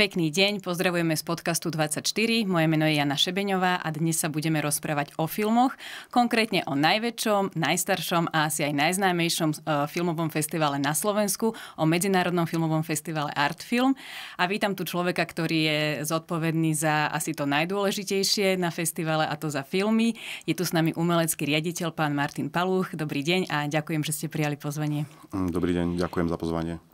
Pekný deň, pozdravujeme z podcastu 24. Moje meno je Jana Šebeňová a dnes sa budeme rozprávať o filmoch, konkrétne o najväčšom, najstaršom a asi aj najznámejšom uh, filmovom festivale na Slovensku, o Medzinárodnom filmovom festivale Artfilm. A vítam tu človeka, ktorý je zodpovedný za asi to najdôležitejšie na festivale a to za filmy. Je tu s nami umelecký riaditeľ pán Martin Paluch. Dobrý deň a ďakujem, že ste prijali pozvanie. Dobrý deň, ďakujem za pozvanie.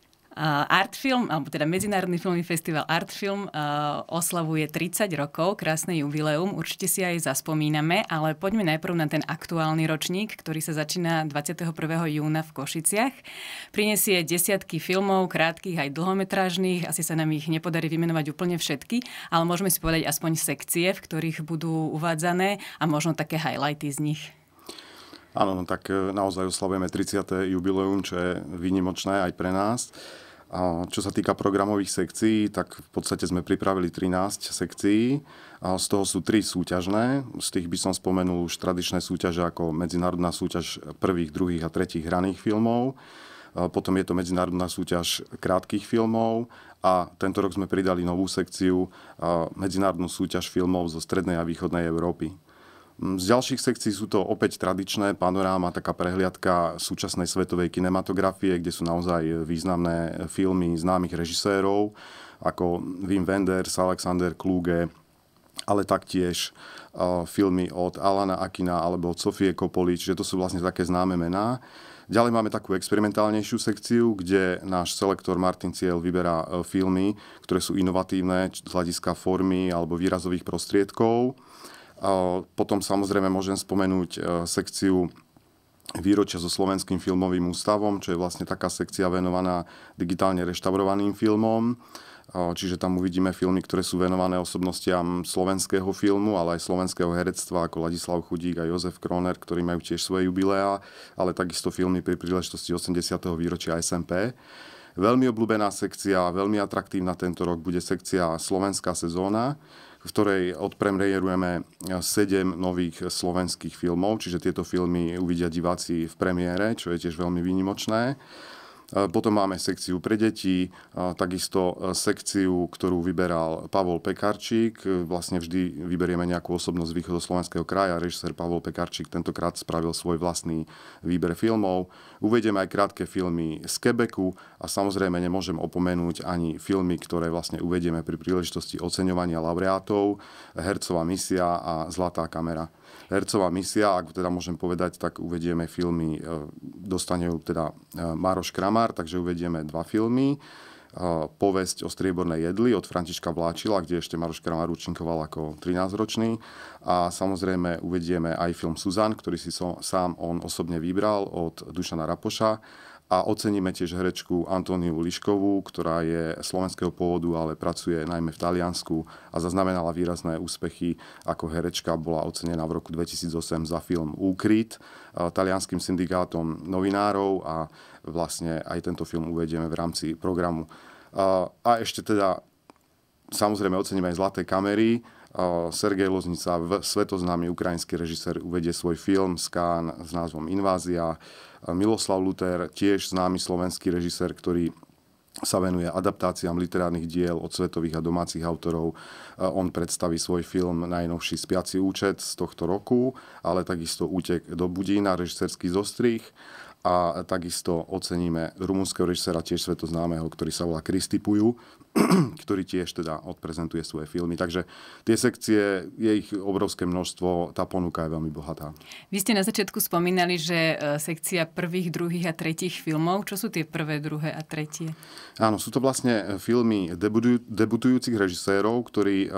Artfilm, alebo teda Medzinárodný filmový festival Artfilm uh, oslavuje 30 rokov, krásne jubileum, určite si aj zaspomíname, ale poďme najprv na ten aktuálny ročník, ktorý sa začína 21. júna v Košiciach. Prinesie desiatky filmov, krátkých aj dlhometrážnych, asi sa nám ich nepodarí vymenovať úplne všetky, ale môžeme si povedať aspoň sekcie, v ktorých budú uvádzané a možno také highlighty z nich. Áno, no tak e, naozaj oslavujeme 30. jubileum, čo je výnimočné aj pre nás. Čo sa týka programových sekcií, tak v podstate sme pripravili 13 sekcií. Z toho sú tri súťažné. Z tých by som spomenul už tradičné súťaže ako medzinárodná súťaž prvých, druhých a tretích hraných filmov. Potom je to medzinárodná súťaž krátkých filmov a tento rok sme pridali novú sekciu medzinárodnú súťaž filmov zo strednej a východnej Európy. Mm, z ďalších sekcií sú to opäť tradičné panoráma, taká prehliadka súčasnej svetovej kinematografie, kde sú naozaj významné filmy známych režisérov, ako Wim Wenders, Alexander Kluge, ale taktiež uh, filmy od Alana Akina alebo od Sofie Kopoli, čiže to sú vlastne také známe mená. Ďalej máme takú experimentálnejšiu sekciu, kde náš selektor Martin Ciel vyberá filmy, ktoré sú inovatívne z hľadiska formy alebo výrazových prostriedkov. Potom samozrejme môžem spomenúť e, sekciu výročia so Slovenským filmovým ústavom, čo je vlastne taká sekcia venovaná digitálne reštaurovaným filmom. Čiže tam uvidíme filmy, ktoré sú venované osobnostiam slovenského filmu, ale aj slovenského herectva, ako Ladislav Chudík a Jozef Kroner, ktorí majú tiež svoje jubileá, ale takisto filmy pri príležitosti 80. výročia SMP. Veľmi obľúbená sekcia, veľmi atraktívna tento rok bude sekcia Slovenská sezóna, v ktorej odpremierujeme 7 nových slovenských filmov, čiže tieto filmy uvidia diváci v premiére, čo je tiež veľmi výnimočné. Potom máme sekciu pre deti, takisto e, sekciu, ktorú vyberal Pavol Pekarčík. Vlastne vždy vyberieme nejakú osobnosť východoslovenského kraja. Režisér Pavol Pekarčík tentokrát spravil svoj vlastný výber filmov. Uvedieme aj krátke filmy z Quebecu a samozrejme nemôžem opomenúť ani filmy, ktoré vlastne uvedieme pri príležitosti oceňovania laureátov, Hercová misia a Zlatá kamera hercová misia, ak teda môžem povedať, tak uvedieme filmy, e, dostane ju teda e, Maroš Kramár, takže uvedieme dva filmy. E, Povesť o striebornej jedli od Františka Vláčila, kde ešte Maroš Kramár účinkoval ako 13-ročný. A samozrejme uvedieme aj film Suzan, ktorý si so, sám on osobne vybral od Dušana Rapoša a oceníme tiež herečku Antóniu Liškovú, ktorá je slovenského pôvodu, ale pracuje najmä v Taliansku a zaznamenala výrazné úspechy ako herečka. Bola ocenená v roku 2008 za film Úkryt talianským syndikátom novinárov a vlastne aj tento film uvedieme v rámci programu. A ešte teda samozrejme oceníme aj Zlaté kamery, Sergej Loznica, svetoznámy ukrajinský režisér, uvedie svoj film Skán s názvom Invázia. Miloslav Luter, tiež známy slovenský režisér, ktorý sa venuje adaptáciám literárnych diel od svetových a domácich autorov. On predstaví svoj film najnovší Spiaci účet z tohto roku, ale takisto Útek do Budína, režisérsky zostrých a takisto oceníme rumunského režisera tiež svetoznámeho, ktorý sa volá Kristipuju, ktorý tiež teda odprezentuje svoje filmy. Takže tie sekcie, je ich obrovské množstvo, tá ponuka je veľmi bohatá. Vy ste na začiatku spomínali, že e, sekcia prvých, druhých a tretích filmov. Čo sú tie prvé, druhé a tretie? Áno, sú to vlastne filmy debutujúcich režisérov, ktorí e,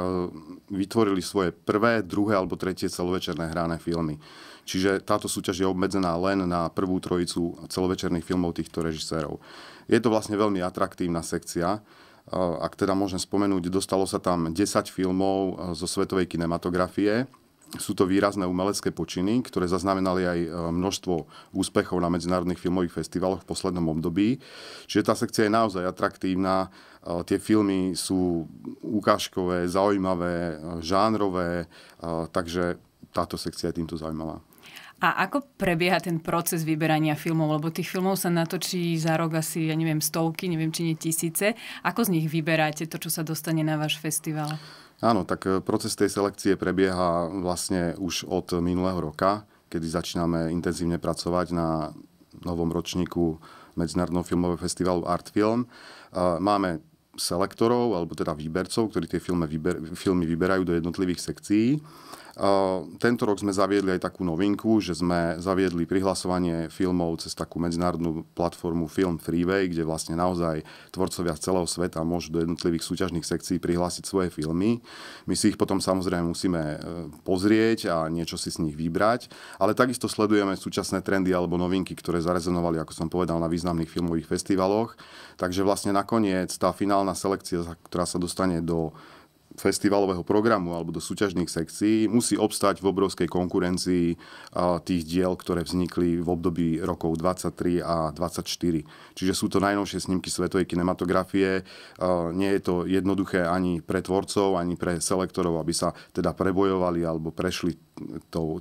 vytvorili svoje prvé, druhé alebo tretie celovečerné hrané filmy. Čiže táto súťaž je obmedzená len na prvú trojicu celovečerných filmov týchto režisérov. Je to vlastne veľmi atraktívna sekcia. Ak teda môžem spomenúť, dostalo sa tam 10 filmov zo svetovej kinematografie. Sú to výrazné umelecké počiny, ktoré zaznamenali aj e, množstvo úspechov na medzinárodných filmových festivaloch v poslednom období. Čiže tá sekcia je naozaj atraktívna. Tie filmy sú ukážkové, zaujímavé, žánrové, takže táto sekcia je týmto zaujímavá. A ako prebieha ten proces vyberania filmov? Lebo tých filmov sa natočí za rok asi, ja neviem, stovky, neviem, či nie tisíce. Ako z nich vyberáte to, čo sa dostane na váš festival? Áno, tak e, proces tej selekcie prebieha vlastne už od minulého roka, kedy začíname intenzívne pracovať na novom ročníku Medzinárodného filmového festivalu Artfilm. E, máme selektorov, alebo teda výbercov, ktorí tie filmy, filmy vyberajú do jednotlivých sekcií tento rok sme zaviedli aj takú novinku, že sme zaviedli prihlasovanie filmov cez takú medzinárodnú platformu Film Freeway, kde vlastne naozaj tvorcovia z celého sveta môžu do jednotlivých súťažných sekcií prihlásiť svoje filmy. My si ich potom samozrejme musíme e, pozrieť a niečo si z nich vybrať, ale takisto sledujeme súčasné trendy alebo novinky, ktoré zarezonovali, ako som povedal, na významných filmových festivaloch. Takže vlastne nakoniec tá finálna selekcia, ktorá sa dostane do festivalového programu alebo do súťažných sekcií musí obstať v obrovskej konkurencii tých diel, ktoré vznikli v období rokov 23 a 24. Čiže sú to najnovšie snímky svetovej kinematografie. Nie je to jednoduché ani pre tvorcov, ani pre selektorov, aby sa teda prebojovali alebo prešli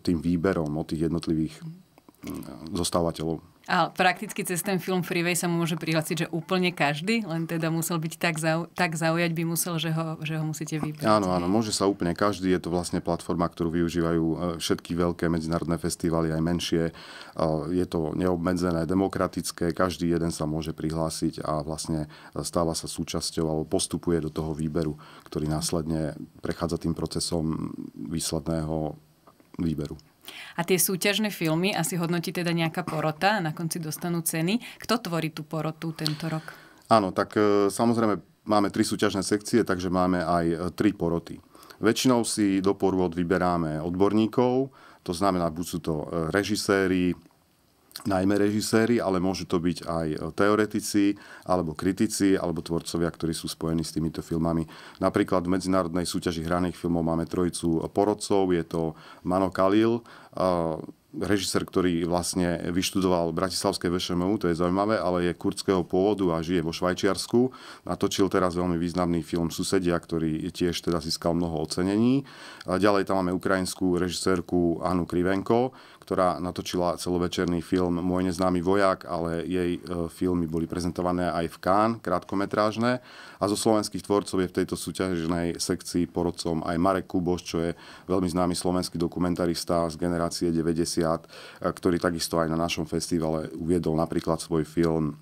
tým výberom od tých jednotlivých zostávateľov. A prakticky cez ten film Freeway sa môže prihlásiť, že úplne každý, len teda musel byť tak, zau, tak zaujať by musel, že ho, že ho musíte vybrať. Áno, áno, môže sa úplne každý. Je to vlastne platforma, ktorú využívajú e, všetky veľké medzinárodné festivaly, aj menšie. E, je to neobmedzené, demokratické, každý jeden sa môže prihlásiť a vlastne stáva sa súčasťou alebo postupuje do toho výberu, ktorý následne prechádza tým procesom výsledného výberu. A tie súťažné filmy asi hodnotí teda nejaká porota a na konci dostanú ceny. Kto tvorí tú porotu tento rok? Áno, tak e, samozrejme máme tri súťažné sekcie, takže máme aj e, tri poroty. Väčšinou si do porôd vyberáme odborníkov, to znamená, buď sú to e, režiséri, najmä režiséri, ale môžu to byť aj teoretici, alebo kritici, alebo tvorcovia, ktorí sú spojení s týmito filmami. Napríklad v medzinárodnej súťaži hraných filmov máme trojicu porodcov, je to Mano Kalil, režisér, ktorý vlastne vyštudoval Bratislavské VŠMU, to je zaujímavé, ale je kurdského pôvodu a žije vo Švajčiarsku. Natočil teraz veľmi významný film Susedia, ktorý tiež teda získal mnoho ocenení. A ďalej tam máme ukrajinskú režisérku Anu Krivenko, ktorá natočila celovečerný film Môj neznámy vojak, ale jej e, filmy boli prezentované aj v Cannes, krátkometrážne. A zo slovenských tvorcov je v tejto súťažnej sekcii porodcom aj Marek Kuboš, čo je veľmi známy slovenský dokumentarista z generácie 90, e, ktorý takisto aj na našom festivale uviedol napríklad svoj film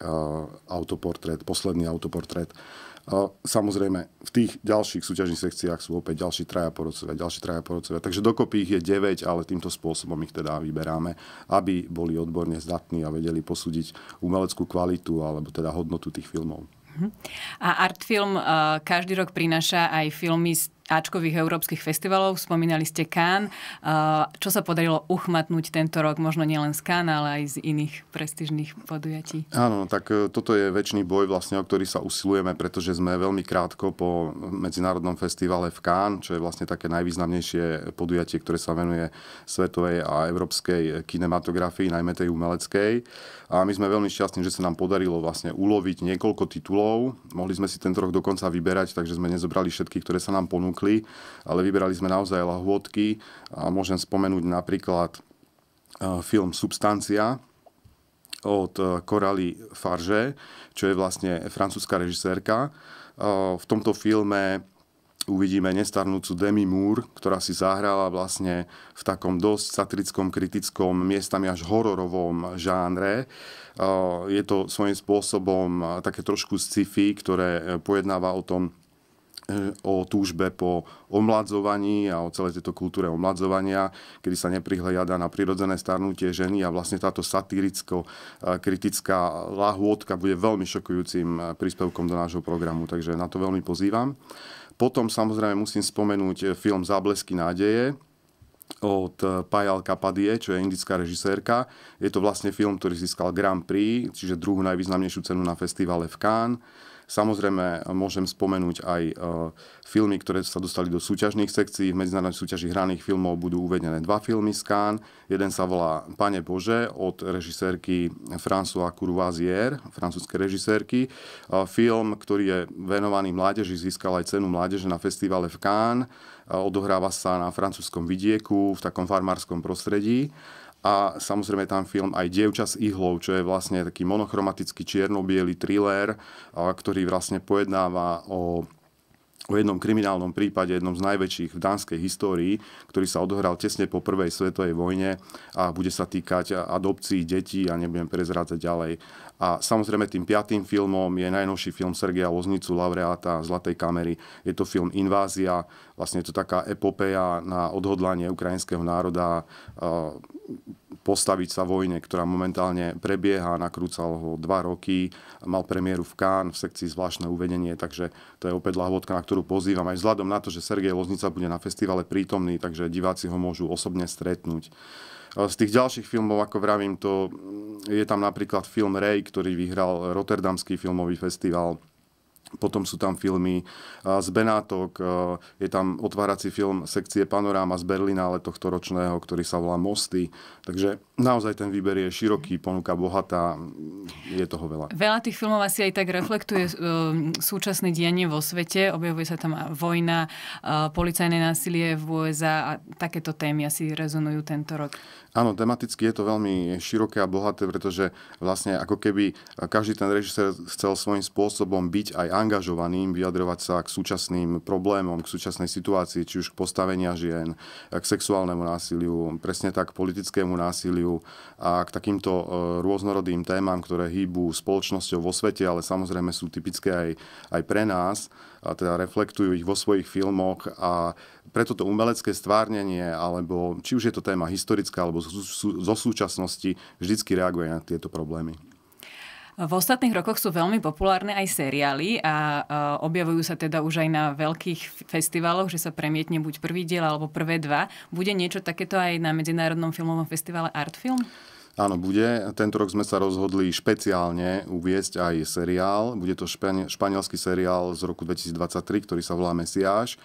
uh, Autoportrét, posledný autoportrét Samozrejme, v tých ďalších súťažných sekciách sú opäť ďalší traja porodcovia, ďalší traja porodcovia. Takže dokopy ich je 9, ale týmto spôsobom ich teda vyberáme, aby boli odborne zdatní a vedeli posúdiť umeleckú kvalitu alebo teda hodnotu tých filmov. Mhm. A Artfilm uh, každý rok prináša aj filmy z Ačkových európskych festivalov. Spomínali ste Cannes. Čo sa podarilo uchmatnúť tento rok? Možno nielen z Cannes, ale aj z iných prestížnych podujatí. Áno, tak e, toto je väčší boj, vlastne, o ktorý sa usilujeme, pretože sme veľmi krátko po Medzinárodnom festivale v Cannes, čo je vlastne také najvýznamnejšie podujatie, ktoré sa venuje svetovej a európskej kinematografii, najmä tej umeleckej. A my sme veľmi šťastní, že sa nám podarilo vlastne uloviť niekoľko titulov. Mohli sme si tento rok dokonca vyberať, takže sme nezobrali všetky, ktoré sa nám ponúkli ponúkli, ale vyberali sme naozaj lahôdky a môžem spomenúť napríklad e, film Substancia od Coralie Farge, čo je vlastne francúzska režisérka. E, v tomto filme uvidíme nestarnúcu Demi Moore, ktorá si zahrala vlastne v takom dosť satirickom, kritickom, miestami až hororovom žánre. Je to svojím spôsobom také trošku sci-fi, ktoré pojednáva o tom, o túžbe po omladzovaní a o celej tejto kultúre omladzovania, kedy sa neprihľada na prirodzené starnutie ženy a vlastne táto satiricko-kritická lahôdka bude veľmi šokujúcim príspevkom do nášho programu, takže na to veľmi pozývam. Potom samozrejme musím spomenúť film Záblesky nádeje, od Payal Kapadie, čo je indická režisérka. Je to vlastne film, ktorý získal Grand Prix, čiže druhú najvýznamnejšiu cenu na festivale v Cannes Samozrejme, môžem spomenúť aj filmy, ktoré sa dostali do súťažných sekcií. V medzinárodnej súťaži hraných filmov budú uvedené dva filmy z Cannes. Jeden sa volá Pane Bože od režisérky François Courvoisier, francúzskej režisérky. Film, ktorý je venovaný mládeži, získal aj cenu mládeže na festivale v Cannes. Odohráva sa na francúzskom vidieku, v takom farmárskom prostredí a samozrejme tam film aj Dievča s ihlou, čo je vlastne taký monochromatický čierno thriller, ktorý vlastne pojednáva o o jednom kriminálnom prípade, jednom z najväčších v dánskej histórii, ktorý sa odohral tesne po prvej svetovej vojne a bude sa týkať adopcií detí a nebudem prezrádzať ďalej. A samozrejme tým piatým filmom je najnovší film Sergeja Loznicu, laureáta Zlatej kamery. Je to film Invázia, vlastne je to taká epopeja na odhodlanie ukrajinského národa postaviť sa vojne, ktorá momentálne prebieha, nakrúcal ho dva roky, mal premiéru v Cannes v sekcii zvláštne uvedenie, takže to je opäť lahvodka, na ktorú pozývam aj vzhľadom na to, že Sergej Loznica bude na festivale prítomný, takže diváci ho môžu osobne stretnúť. Z tých ďalších filmov, ako vravím, to je tam napríklad film Ray, ktorý vyhral Rotterdamský filmový festival potom sú tam filmy z Benátok, je tam otvárací film sekcie Panoráma z Berlína, ale tohto ročného, ktorý sa volá Mosty. Takže naozaj ten výber je široký, ponuka bohatá, je toho veľa. Veľa tých filmov asi aj tak reflektuje uh, súčasné dianie vo svete. Objavuje sa tam vojna, uh, policajné násilie v USA a takéto témy asi rezonujú tento rok. Áno, tematicky je to veľmi široké a bohaté, pretože vlastne ako keby každý ten režisér chcel svojím spôsobom byť aj angažovaným, vyjadrovať sa k súčasným problémom, k súčasnej situácii, či už k postavenia žien, k sexuálnemu násiliu, presne tak k politickému násiliu a k takýmto e, rôznorodým témam, ktoré hýbu spoločnosťou vo svete, ale samozrejme sú typické aj, aj pre nás a teda reflektujú ich vo svojich filmoch a preto to umelecké stvárnenie, alebo či už je to téma historická alebo zo súčasnosti, vždycky reaguje na tieto problémy. V ostatných rokoch sú veľmi populárne aj seriály a objavujú sa teda už aj na veľkých festivaloch, že sa premietne buď prvý diel alebo prvé dva. Bude niečo takéto aj na Medzinárodnom filmovom festivale Artfilm? Áno, bude. Tento rok sme sa rozhodli špeciálne uviesť aj seriál. Bude to španielský seriál z roku 2023, ktorý sa volá Mesiáš.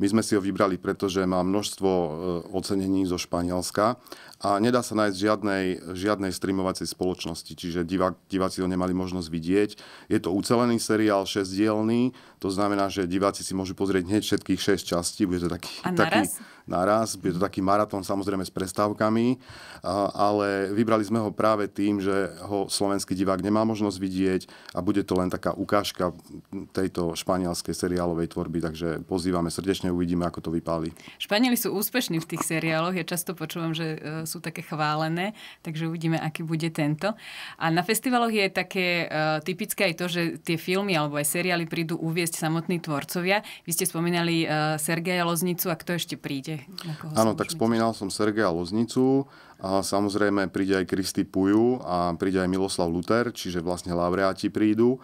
My sme si ho vybrali, pretože má množstvo e, ocenení zo Španielska a nedá sa nájsť žiadnej, žiadnej streamovacej spoločnosti, čiže divák, diváci ho nemali možnosť vidieť. Je to ucelený seriál, šesťdielný, to znamená, že diváci si môžu pozrieť hneď všetkých 6 častí. Bude to taký, a taký, naraz. Bude to taký maratón samozrejme s prestávkami, ale vybrali sme ho práve tým, že ho slovenský divák nemá možnosť vidieť a bude to len taká ukážka tejto španielskej seriálovej tvorby, takže pozývame srdečne, uvidíme, ako to vypáli. Španieli sú úspešní v tých seriáloch, ja často počúvam, že e, sú také chválené, takže uvidíme, aký bude tento. A na festivaloch je také uh, typické aj to, že tie filmy alebo aj seriály prídu uviesť samotní tvorcovia. Vy ste spomínali uh, Sergeja Loznicu a kto ešte príde? Áno, tak spomínal som Sergeja Loznicu. A samozrejme príde aj Kristy Puju a príde aj Miloslav Luter, čiže vlastne laureáti prídu.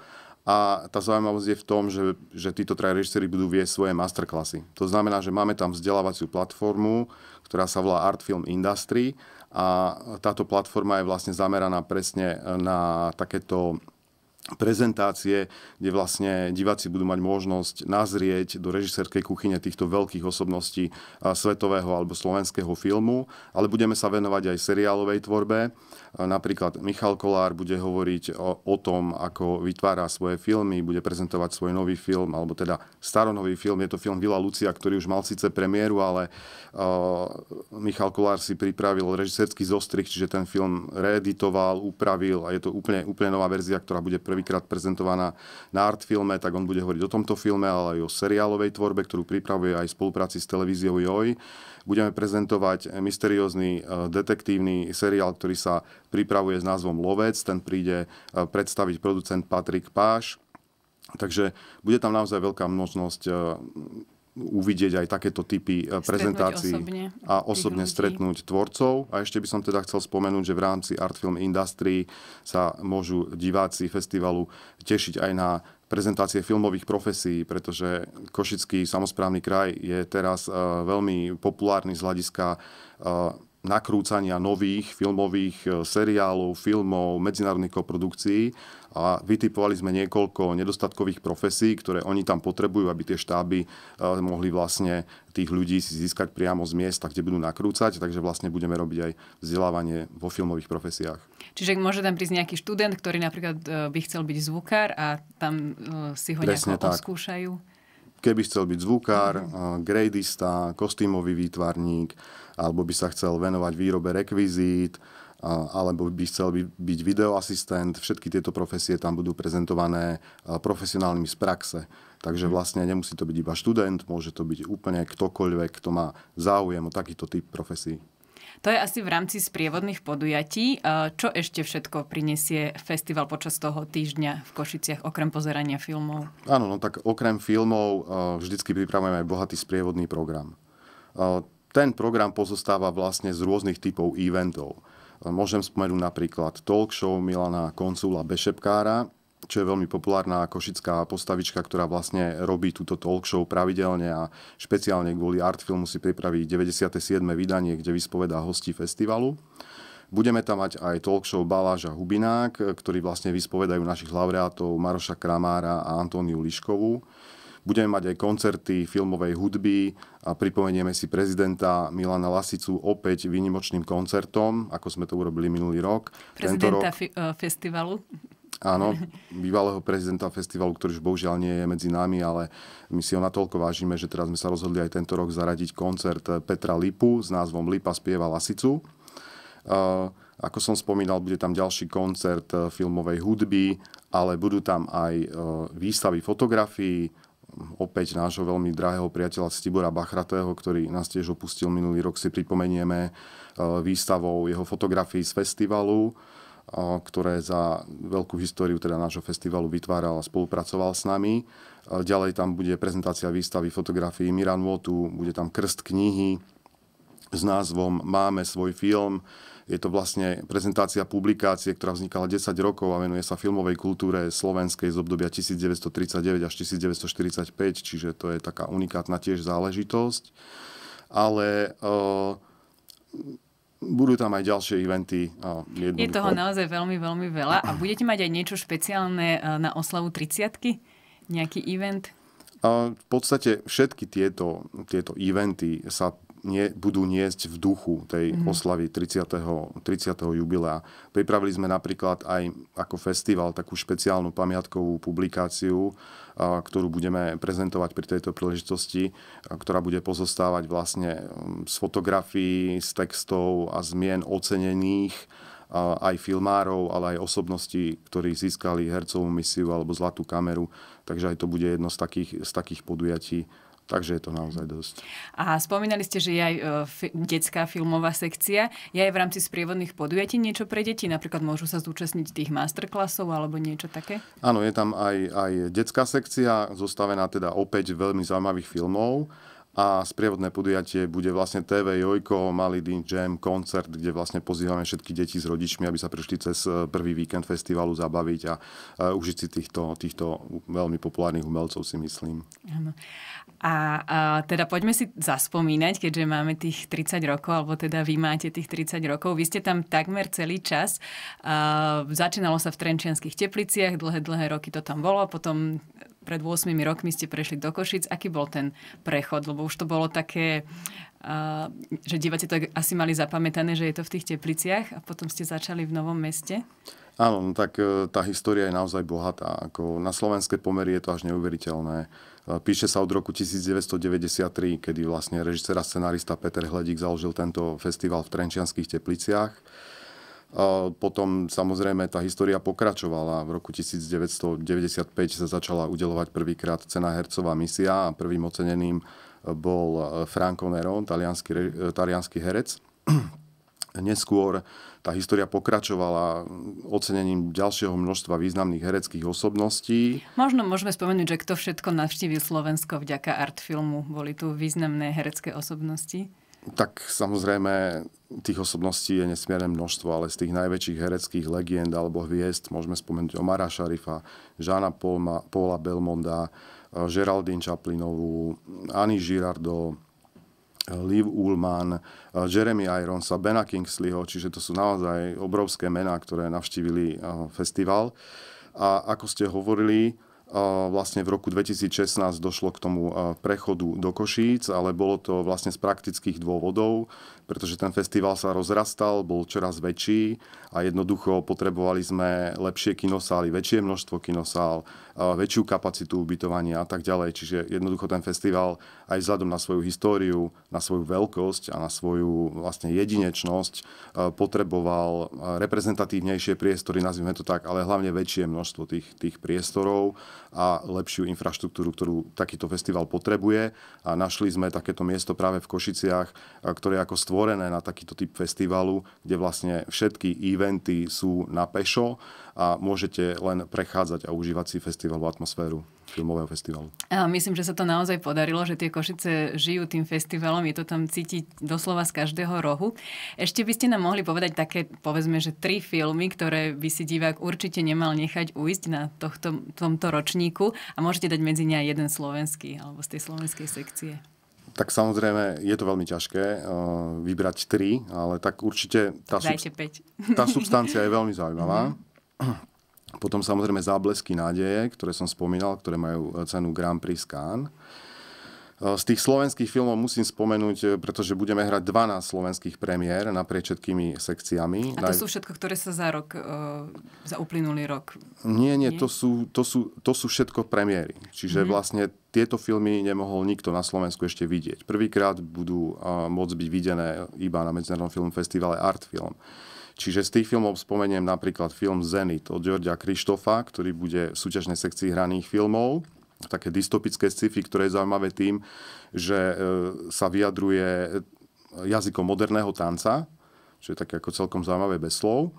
A tá zaujímavosť je v tom, že, že títo traja režiséri budú viesť svoje masterklasy. To znamená, že máme tam vzdelávaciu platformu, ktorá sa volá Art Film Industry. A táto platforma je vlastne zameraná presne na takéto prezentácie, kde vlastne diváci budú mať možnosť nazrieť do režisérskej kuchyne týchto veľkých osobností svetového alebo slovenského filmu, ale budeme sa venovať aj seriálovej tvorbe. Napríklad Michal Kolár bude hovoriť o, o tom, ako vytvára svoje filmy, bude prezentovať svoj nový film, alebo teda staronový film. Je to film Vila Lucia, ktorý už mal síce premiéru, ale uh, Michal Kolár si pripravil režisérsky zostrih, čiže ten film reeditoval, upravil a je to úplne, úplne nová verzia, ktorá bude prvý prvýkrát prezentovaná na Artfilme, tak on bude hovoriť o tomto filme, ale aj o seriálovej tvorbe, ktorú pripravuje aj v spolupráci s televíziou JOJ. Budeme prezentovať mysteriózny e, detektívny seriál, ktorý sa pripravuje s názvom Lovec. Ten príde e, predstaviť producent Patrik Páš. Takže bude tam naozaj veľká možnosť e, uvidieť aj takéto typy eh, prezentácií osobne a osobne stretnúť tvorcov. A ešte by som teda chcel spomenúť, že v rámci Art Film Industry sa môžu diváci festivalu tešiť aj na prezentácie filmových profesí, pretože Košický samozprávny kraj je teraz uh, veľmi populárny z hľadiska uh, nakrúcania nových filmových e, seriálov, filmov, medzinárodných koprodukcií a vytipovali sme niekoľko nedostatkových profesí, ktoré oni tam potrebujú, aby tie štáby mohli vlastne tých ľudí si získať priamo z miesta, kde budú nakrúcať, takže vlastne budeme robiť aj vzdelávanie vo filmových profesiách. Čiže môže tam prísť nejaký študent, ktorý napríklad by chcel byť zvukár a tam si ho Presne nejako tak. skúšajú? keby chcel byť zvukár, mm. gradista, kostýmový výtvarník, alebo by sa chcel venovať výrobe rekvizít, alebo by chcel byť videoasistent. Všetky tieto profesie tam budú prezentované profesionálnymi z praxe. Takže mhm. vlastne nemusí to byť iba študent, môže to byť úplne ktokoľvek, kto má záujem o takýto typ profesí. To je asi v rámci sprievodných podujatí. Čo ešte všetko prinesie festival počas toho týždňa v Košiciach, okrem pozerania filmov? Áno, no tak okrem filmov vždycky pripravujeme aj bohatý sprievodný program. Ten program pozostáva vlastne z rôznych typov eventov. Môžem spomenúť napríklad talk show Milana Koncula Bešepkára, čo je veľmi populárna košická postavička, ktorá vlastne robí túto talk show pravidelne a špeciálne kvôli Artfilmu si pripraví 97. vydanie, kde vyspovedá hostí festivalu. Budeme tam mať aj talk show Baláž a Hubinák, ktorí vlastne vyspovedajú našich laureátov Maroša Kramára a Antóniu Liškovú. Budeme mať aj koncerty filmovej hudby a pripomenieme si prezidenta Milana Lasicu opäť výnimočným koncertom, ako sme to urobili minulý rok. Prezidenta Tento rok... fi- uh, festivalu. Áno, bývalého prezidenta festivalu, ktorý už bohužiaľ nie je medzi nami, ale my si ho natoľko vážime, že teraz sme sa rozhodli aj tento rok zaradiť koncert Petra Lipu s názvom Lipa spieva Lasicu. Ako som spomínal, bude tam ďalší koncert filmovej hudby, ale budú tam aj výstavy fotografií, opäť nášho veľmi drahého priateľa Stibora Bachratého, ktorý nás tiež opustil minulý rok, si pripomenieme výstavou jeho fotografií z festivalu ktoré za veľkú históriu teda nášho festivalu vytváral a spolupracoval s nami. Ďalej tam bude prezentácia výstavy fotografií Miran Votu, bude tam krst knihy s názvom Máme svoj film. Je to vlastne prezentácia publikácie, ktorá vznikala 10 rokov a venuje sa filmovej kultúre slovenskej z obdobia 1939 až 1945, čiže to je taká unikátna tiež záležitosť. Ale uh, budú tam aj ďalšie eventy. Je toho naozaj veľmi, veľmi veľa. A budete mať aj niečo špeciálne e, na oslavu 30 Nejaký event? A v podstate všetky tieto, tieto eventy sa nie, budú niesť v duchu tej mm-hmm. oslavy 30. 30. jubilea. Pripravili sme napríklad aj ako festival takú špeciálnu pamiatkovú publikáciu, ktorú budeme prezentovať pri tejto príležitosti, ktorá bude pozostávať vlastne mm, z fotografií, z textov a zmien ocenených aj filmárov, ale aj osobností, ktorí získali hercovú misiu alebo zlatú kameru. Takže aj to bude jedno z takých, z takých podujatí Takže je to naozaj dosť. A spomínali ste, že je aj e, f- detská filmová sekcia. Je aj v rámci sprievodných podujatí niečo pre deti? Napríklad môžu sa zúčastniť tých masterklasov alebo niečo také? Áno, je tam aj, aj detská sekcia, zostavená teda opäť veľmi zaujímavých filmov a sprievodné podujatie bude vlastne TV Jojko, Malý Dean Jam, koncert, kde vlastne pozývame všetky deti s rodičmi, aby sa prišli cez e, prvý víkend festivalu zabaviť a uh, užiť si týchto, týchto veľmi populárnych umelcov, si myslím. Áno. A, a teda poďme si zaspomínať, keďže máme tých 30 rokov, alebo teda vy máte tých 30 rokov. Vy ste tam takmer celý čas. Uh, začínalo sa v Trenčianských tepliciach, dlhé, dlhé roky to tam bolo, potom pred 8 rokmi ste prešli do Košic. Aký bol ten prechod? Lebo už to bolo také, uh, že diváci to asi mali zapamätané, že je to v tých tepliciach a potom ste začali v Novom meste. Áno, no tak e, tá história je naozaj bohatá. Ako na slovenské pomery je to až neuveriteľné. E, píše sa od roku 1993, kedy vlastne režisér a scenárista Peter Hledík založil tento festival v Trenčianských tepliciach. Potom samozrejme tá história pokračovala. V roku 1995 sa začala udelovať prvýkrát cena Hercová misia a prvým oceneným bol Franco Nero, talianský, talianský herec. Neskôr tá história pokračovala ocenením ďalšieho množstva významných hereckých osobností. Možno môžeme spomenúť, že kto všetko navštívil Slovensko vďaka artfilmu. Boli tu významné herecké osobnosti? Tak samozrejme, tých osobností je nesmierne množstvo, ale z tých najväčších hereckých legend alebo hviezd môžeme spomenúť Omara Šarifa, Žána Paula Belmonda, eh, Geraldine Chaplinovú, Annie Girardot, Liv Ullman, Jeremy Ironsa, Bena Kingsleyho, čiže to sú naozaj obrovské mená, ktoré navštívili festival. A ako ste hovorili, vlastne v roku 2016 došlo k tomu prechodu do Košíc, ale bolo to vlastne z praktických dôvodov, pretože ten festival sa rozrastal, bol čoraz väčší a jednoducho potrebovali sme lepšie kinosály, väčšie množstvo kinosál, väčšiu kapacitu ubytovania a tak ďalej. Čiže jednoducho ten festival aj vzhľadom na svoju históriu, na svoju veľkosť a na svoju vlastne jedinečnosť potreboval reprezentatívnejšie priestory, nazvime to tak, ale hlavne väčšie množstvo tých, tých priestorov a lepšiu infraštruktúru, ktorú takýto festival potrebuje. A našli sme takéto miesto práve v Košiciach, ktoré ako stvorené na takýto typ festivalu, kde vlastne všetky eventy sú na pešo a môžete len prechádzať a užívať si festivalovú atmosféru filmového festivalu. A myslím, že sa to naozaj podarilo, že tie Košice žijú tým festivalom, je to tam cítiť doslova z každého rohu. Ešte by ste nám mohli povedať také, povedzme, že tri filmy, ktoré by si divák určite nemal nechať ujsť na tohto, tomto ročníku a môžete dať medzi ne aj jeden slovenský alebo z tej slovenskej sekcie. Tak samozrejme, je to veľmi ťažké uh, vybrať tri, ale tak určite tá, subst- tá substancia je veľmi zaujímavá. Mm-hmm. Potom samozrejme záblesky nádeje, ktoré som spomínal, ktoré majú cenu Grand Prix Cannes. Z tých slovenských filmov musím spomenúť, e, pretože budeme hrať 12 slovenských premiér naprieč všetkými sekciami. A to Naj... sú všetko, ktoré sa za rok, uh, za uplynulý rok? Nie, nie, nie? To, sú, to, sú, to sú všetko premiéry. Čiže mm-hmm. vlastne tieto filmy nemohol nikto na Slovensku ešte vidieť. Prvýkrát budú môcť byť videné iba na Medzinárodnom film festivale Art Film. Čiže z tých filmov spomeniem napríklad film Zenit od Georgia Krištofa, ktorý bude v súťažnej sekcii hraných filmov také dystopické sci-fi, ktoré je zaujímavé tým, že e, sa vyjadruje jazykom moderného tanca, čo je také ako celkom zaujímavé bez slov.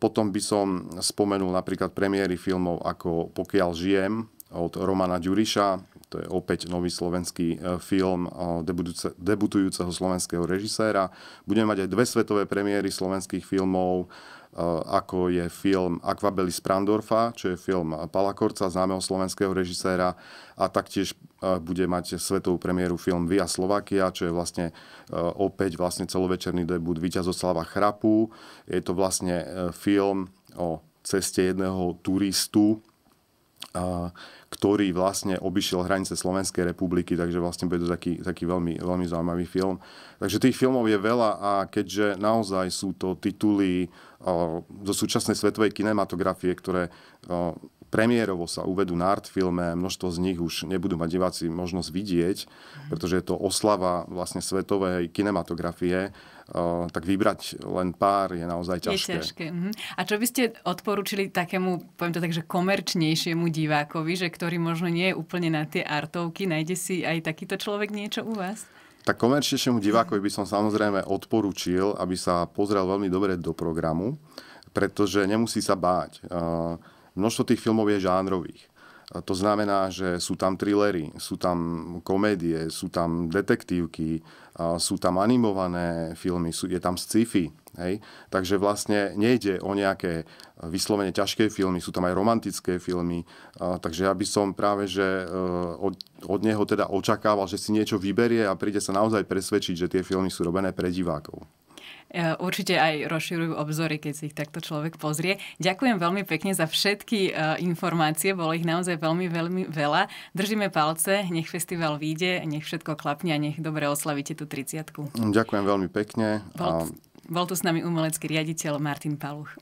Potom by som spomenul napríklad premiéry filmov ako Pokiaľ žijem od Romana Ďuriša, to je opäť nový slovenský e, film debutujúceho slovenského režiséra. Budeme mať aj dve svetové premiéry slovenských filmov Eh, ako je film Aquabeli Sprandorfa, čo je film Pala Korca, známeho slovenského režiséra a taktiež bude mať svetovú premiéru film Via Slovakia, čo je vlastne opäť vlastne celovečerný debut Víťazoslava Chrapu. Je to vlastne film o ceste jedného turistu, ktorý vlastne obišiel hranice Slovenskej republiky, takže vlastne bude to taký, taký veľmi, veľmi zaujímavý film. Takže tých filmov je veľa a keďže naozaj sú to tituly zo súčasnej svetovej kinematografie, ktoré premiérovo sa uvedú na art filme, množstvo z nich už nebudú mať diváci možnosť vidieť, pretože je to oslava vlastne svetovej kinematografie, tak vybrať len pár je naozaj ťažké. Je ťažké. Mhm. A čo by ste odporúčili takému, poviem to tak, že komerčnejšiemu divákovi, že ktorý možno nie je úplne na tie artovky, nájde si aj takýto človek niečo u vás? Tak komerčnejšiemu divákovi by som samozrejme odporúčil, aby sa pozrel veľmi dobre do programu, pretože nemusí sa báť. Množstvo tých filmov je žánrových. To znamená, že sú tam thrillery, sú tam komédie, sú tam detektívky, sú tam animované filmy, sú, je tam sci-fi. Hej? Takže vlastne nejde o nejaké vyslovene ťažké filmy, sú tam aj romantické filmy. Takže ja by som práve že e, od, od neho teda očakával, že si niečo vyberie a príde sa naozaj presvedčiť, že tie filmy sú robené pre divákov. E, určite aj rozširujú obzory, keď si ich takto človek pozrie. Ďakujem veľmi pekne za všetky e, informácie, bolo ich naozaj veľmi, veľmi veľa. Držíme palce, nech festival vyjde, nech všetko klapne a nech dobre oslavíte tú 30 Ďakujem veľmi pekne. Bol, bol tu s nami umelecký riaditeľ Martin Paluch.